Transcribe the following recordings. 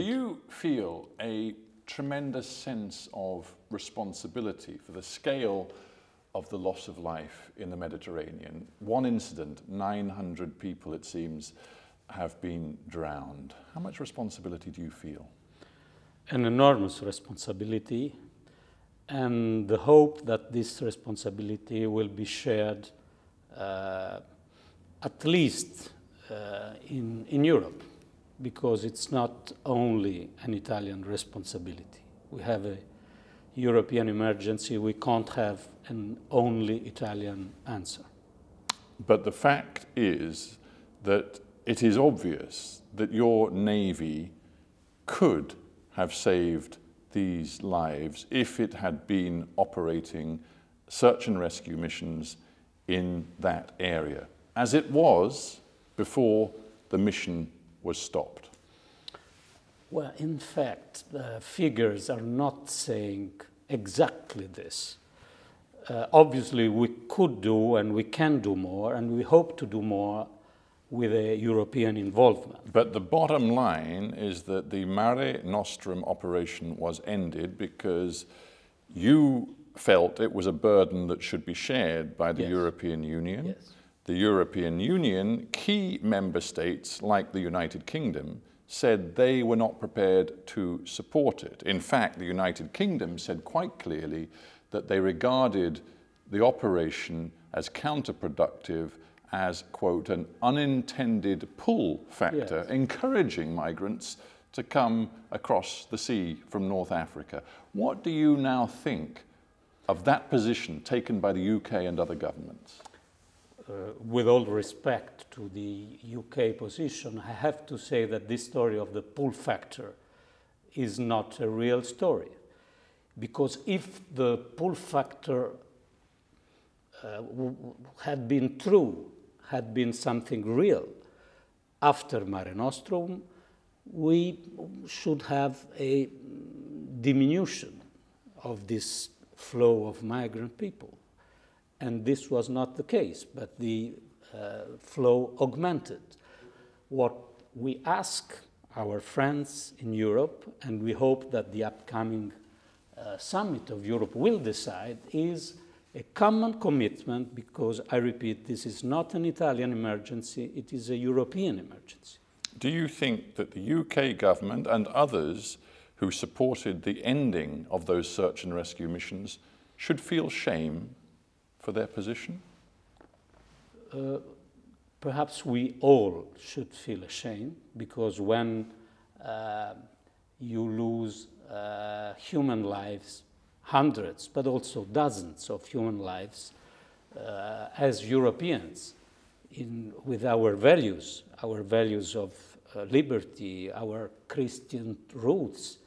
Do you feel a tremendous sense of responsibility for the scale of the loss of life in the Mediterranean? One incident, 900 people, it seems, have been drowned. How much responsibility do you feel? An enormous responsibility, and the hope that this responsibility will be shared uh, at least uh, in, in Europe, because it's not only an Italian responsibility. We have a European emergency, we can't have an only Italian answer. But the fact is that it is obvious that your Navy could have saved these lives if it had been operating search and rescue missions in that area, as it was before the mission was stopped. Well, in fact, the figures are not saying exactly this. Uh, obviously, we could do and we can do more, and we hope to do more with a European involvement. But the bottom line is that the Mare Nostrum operation was ended because you felt it was a burden that should be shared by the yes. European Union. Yes. The European Union, key member states like the United Kingdom, said they were not prepared to support it. In fact, the United Kingdom said quite clearly that they regarded the operation as counterproductive as, quote, an unintended pull factor, yes. encouraging migrants to come across the sea from North Africa. What do you now think of that position taken by the UK and other governments? Uh, with all respect to the UK position, I have to say that this story of the pull factor is not a real story. Because if the pull factor uh, had been true, had been something real after Mare Nostrum, we should have a diminution of this flow of migrant people and this was not the case, but the uh, flow augmented. What we ask our friends in Europe, and we hope that the upcoming uh, summit of Europe will decide, is a common commitment because, I repeat, this is not an Italian emergency, it is a European emergency. Do you think that the UK government and others who supported the ending of those search and rescue missions should feel shame for their position? Uh, perhaps we all should feel ashamed because when uh, you lose uh, human lives, hundreds, but also dozens of human lives, uh, as Europeans, in, with our values, our values of uh, liberty, our Christian roots,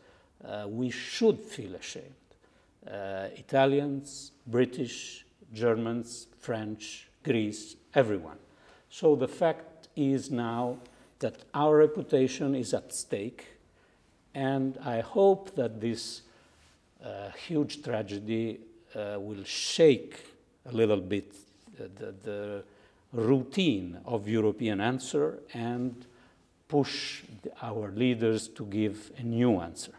uh, we should feel ashamed. Italians, British, Germans, French, Greece, everyone. So the fact is now that our reputation is at stake, and I hope that this uh, huge tragedy uh, will shake a little bit the, the, routine of European answer and push our leaders to give a new answer.